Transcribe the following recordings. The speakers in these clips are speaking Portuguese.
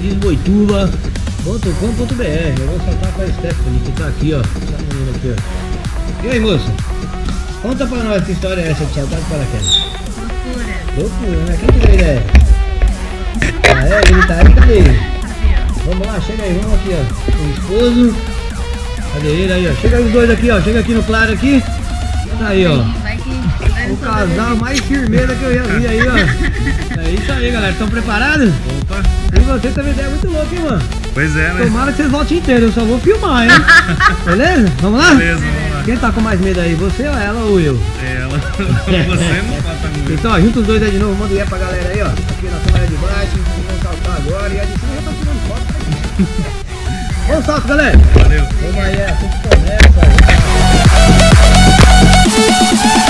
Ubatuba.com.br. Eu vou soltar pra Stephanie que tá aqui, ó. Essa menina aqui, ó. E aí, moça? Conta pra nós que história é essa de saltar de paraquedas. Loucura. Loucura, né? Quem teve a ideia? Ah, é? Ele tá aí, cadê ele? Vamos lá, chega aí, vamos aqui, ó. O esposo. Cadê ele aí, ó? Chega aí os dois aqui, ó. Chega aqui no claro aqui. Tá aí, ó. O casal mais firmeza que eu já vi aí, ó. É isso aí, galera. Estão preparados? Opa, E você teve ideia muito louca, hein, mano? pois é, né? Tomara que vocês voltem inteiros, eu só vou filmar, hein? Beleza? Vamos lá? Beleza, vamos lá. Quem tá com mais medo aí, você ou ela ou eu? Ela, você não falta muito. Então, ó, junta os dois aí de novo, manda o ié pra galera aí, ó. Aqui na câmera de baixo, vamos saltar agora e a cima já tá tirando foto. Vamos salto, galera! Valeu. Vamos aí, é que começa. aí.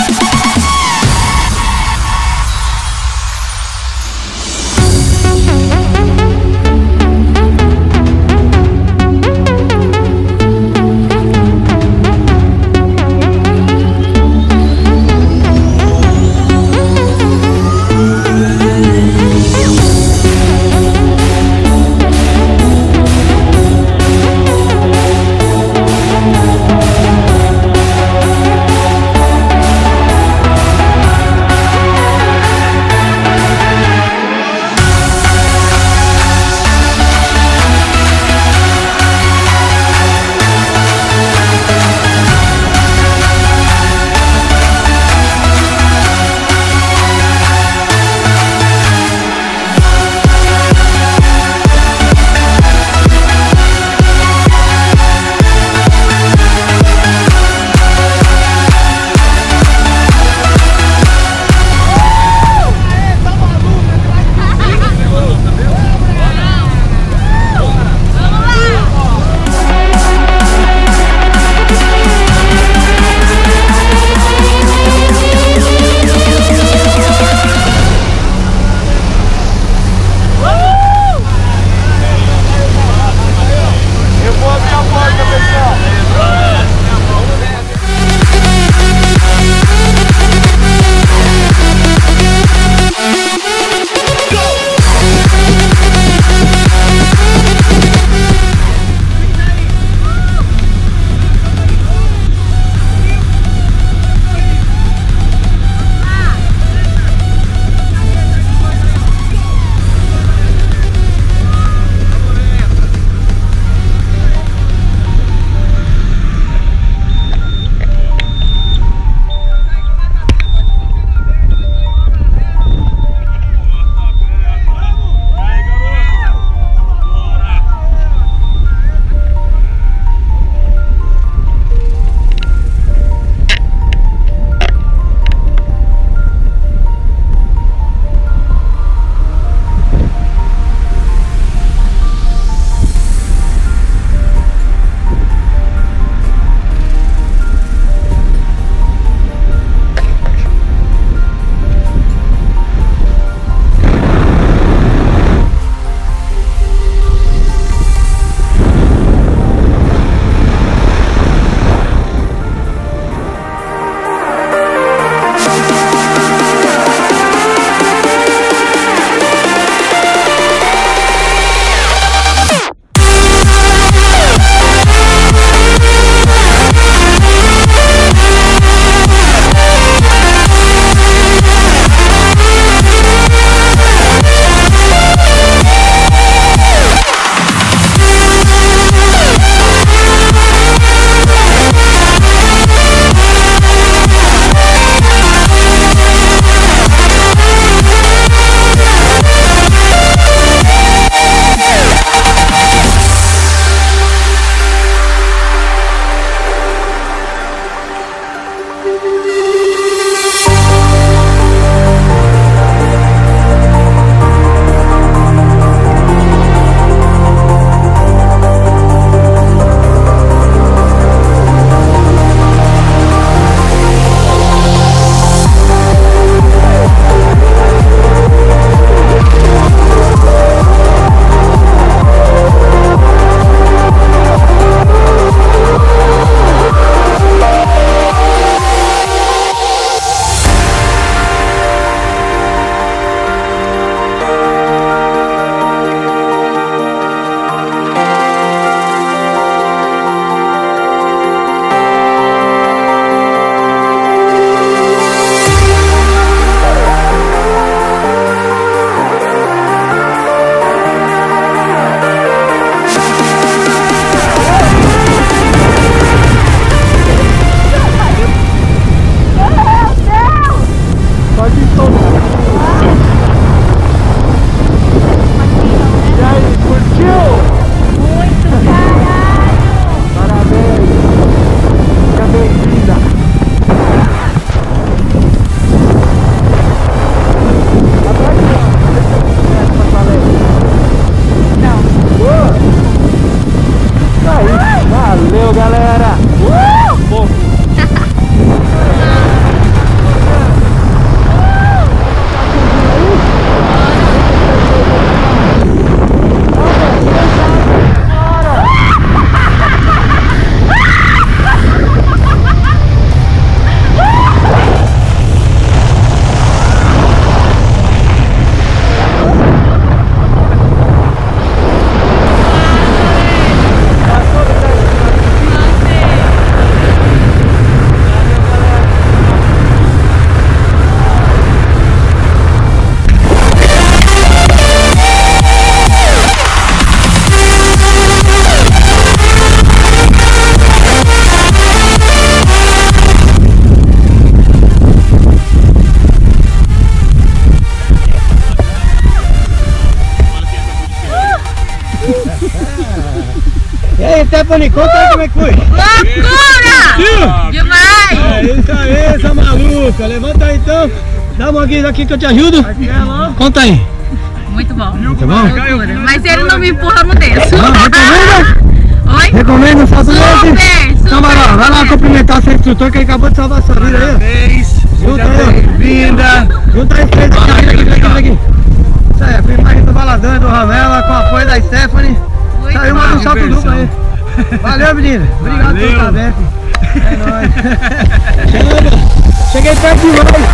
Stephanie, conta aí como é que foi. Loucura! Demais! É isso aí, essa maluca. Levanta aí então. Dá uma guisa aqui que eu te ajudo. Conta aí. Muito bom. Muito bom? Loucura. Mas ele não me empurra, eu não desço. Não, recomenda? Oi? Recomendo, faço Super, esse. Então vai lá, super, vai lá super. cumprimentar seu instrutor que ele acabou de salvar sua vida aí. Parabéns. Junta aí, ó. bem-vinda. Junta aí, três aqui, aqui, aqui, aqui. Isso aí, a filmagem do Baladão e do Ramela com o apoio da Stephanie. Muito Saiu uma bom. do salto duplo aí. Valeu, menina. Obrigado pelo Valeu. cabeça. É nóis. Chega. Cheguei perto demais.